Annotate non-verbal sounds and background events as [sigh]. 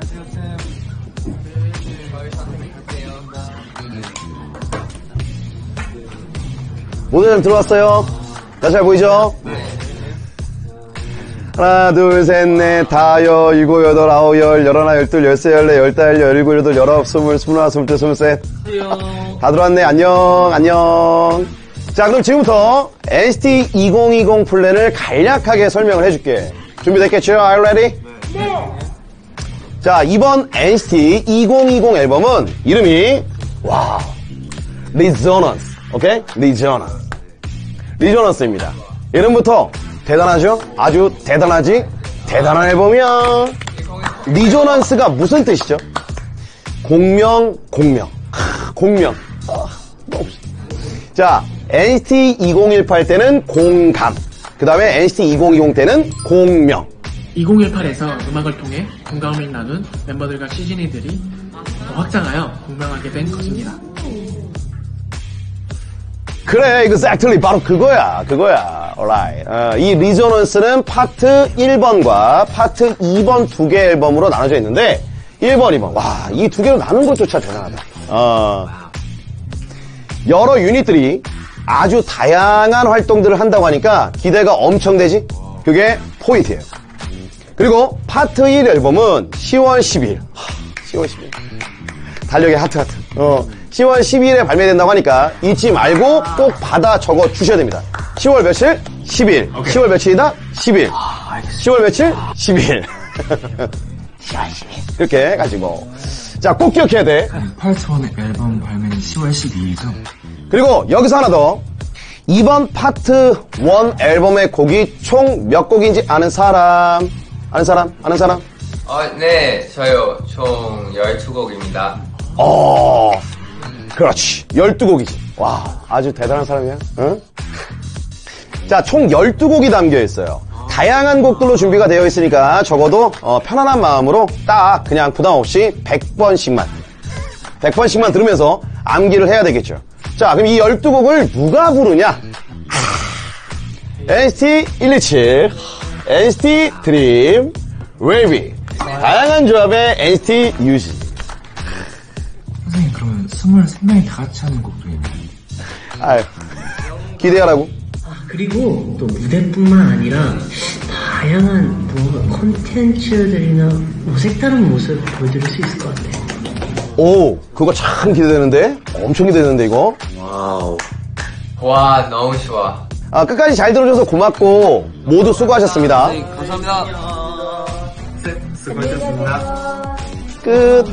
안녕하세요 쌤. 네, 저희 선생님께요. 모델님 들어왔어요. 나 잘 보이죠? 하나, 둘, 셋, 넷, 다, 여, 일곱, 여덟, 아홉, 열, 열하나, 열둘, 열세, 열네, 열, 다, 열, 열일곱, 열여덟, 열아홉, 스물, 스물하나, 스물둘, 스물셋. 다 들어왔네. 안녕, 안녕. 자, 그럼 지금부터 NCT 2020 플랜을 간략하게 설명을 해줄게. 준비됐겠죠? Are you ready? 네. 자, 이번 NCT 2020 앨범은 이름이, 와, Resonance. 오케이? Resonance. Resonance입니다. 이름부터 대단하죠? 아주 대단하지? 대단한 앨범이야. Resonance가 무슨 뜻이죠? 공명, 공명. 하, 공명. 아, 자, NCT 2018 때는 공감. 그 다음에 NCT 2020 때는 공명. 2018에서 음악을 통해 공감을 나눈 멤버들과 시즈니들이 더 확장하여 공명하게 된 것입니다. 그래, exactly. 바로 그거야. 그거야. alright. 어, 이 리조넌스는 파트 1번과 파트 2번 두 개 앨범으로 나눠져 있는데 1번, 2번. 와, 이 두 개로 나눈 것조차 대단하다. 어, 여러 유닛들이 아주 다양한 활동들을 한다고 하니까 기대가 엄청 되지? 그게 포인트예요. 그리고 파트 1 앨범은 10월 10일. 10월 10일. 달력의 하트 하트. 어, 10월 10일에 발매된다고 하니까 잊지 말고 꼭 받아 적어 주셔야 됩니다. 10월 며칠? 10일. 10월 며칠이다? 10일. 10월 며칠? 10일. [laughs] 이렇게 가지고. 자, 꼭 기억해야 돼. 파트 1 앨범 발매는 10월 12일이죠. 그리고 여기서 하나 더. 이번 파트 1 앨범의 곡이 총 몇 곡인지 아는 사람? 아는 사람? 아는 사람? 어, 네, 저요. 총 12곡입니다. 어, 그렇지. 12곡이지. 와, 아주 대단한 사람이야. 응? 자, 총 12곡이 담겨 있어요. 다양한 곡들로 준비가 되어 있으니까 적어도 어, 편안한 마음으로 딱 그냥 부담 없이 100번씩만 100번씩만 들으면서 암기를 해야 되겠죠. 자, 그럼 이 12곡을 누가 부르냐? NCT 127, NCT Dream, WayV 다양한 조합의 NCT U지. 선생님 그러면 23명이 다 같이 하는 곡도 있나요? 아유, 기대하라고. 그리고 또 무대뿐만 아니라 다양한 뭔가 콘텐츠들이나 뭐 색다른 모습을 보여드릴 수 있을 것 같아요. 오, 그거 참 기대되는데? 엄청 기대되는데, 이거? 와, 너무 좋아. 아, 끝까지 잘 들어줘서 고맙고, 모두 수고하셨습니다. 감사합니다. 수고하셨습니다. 끝.